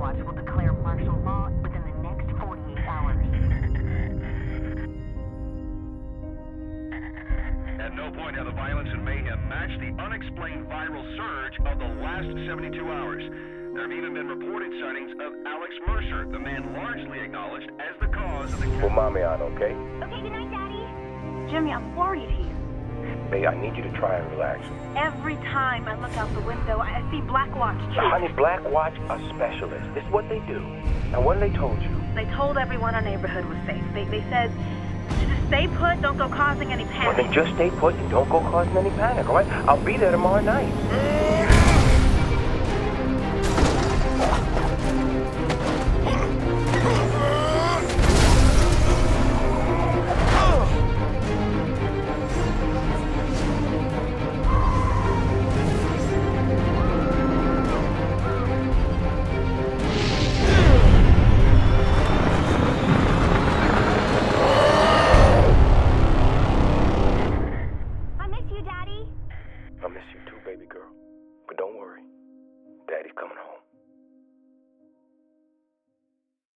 Watch will declare martial law within the next 48 hours. At no point have the violence and mayhem matched the unexplained viral surge of the last 72 hours. There have even been reported sightings of Alex Mercer, the man largely acknowledged as the cause of the... Put mommy on, okay? Okay, good night, Daddy. Jimmy, I'm worried here. May, I need you to try and relax. Every time I look out the window, I see Blackwatch. Honey, Blackwatch Black Watch are specialists. This is what they do. Now, what have they told you? They told everyone our neighborhood was safe. They, they said to just stay put, don't go causing any panic. Well, then just stay put and don't go causing any panic, all right? I'll be there tomorrow night. Mm. baby girl. But don't worry, Daddy's coming home.